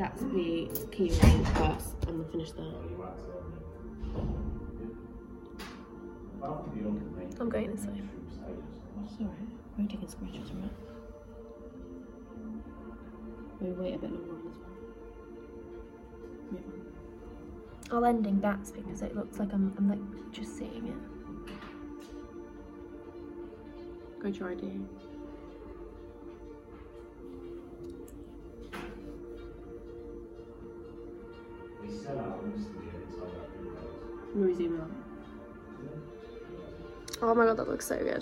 Gatsby keyring first and we'll finish there. I'm going this way. Sorry, we're taking screenshots from it. We wait a bit longer on this one. Move. I'll end in that because it looks like I'm, I'm like just seeing it. Go to your ID. Let me zoom out. Oh my god, that looks so good.